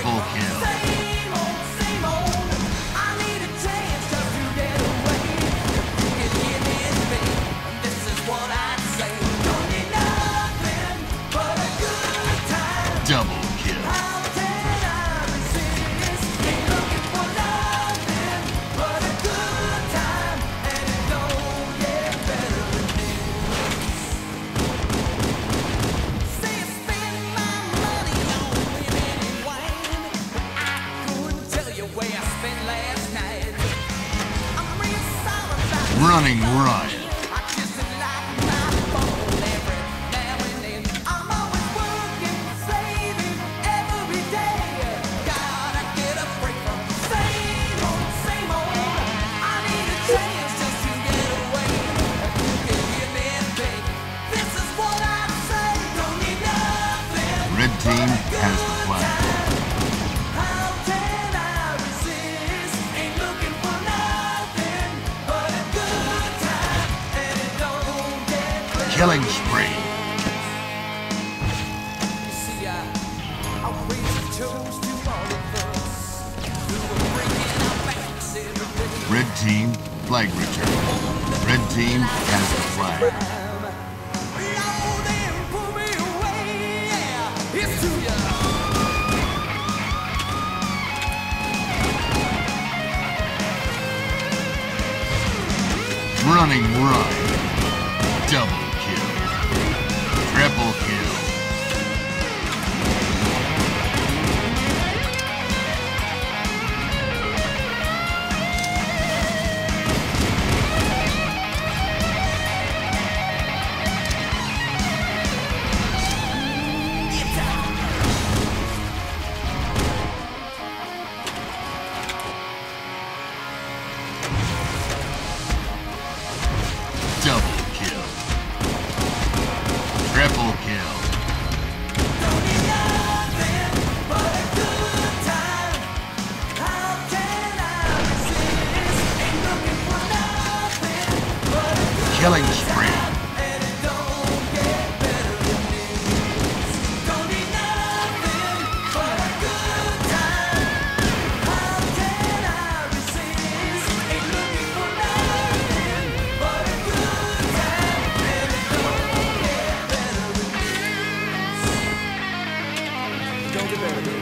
Triple kill. Running riot. Red team has the flag. Killing spree. Red team, flag return. Red team has the flag. Running run. Double Triple kill. Killing spree. you better be.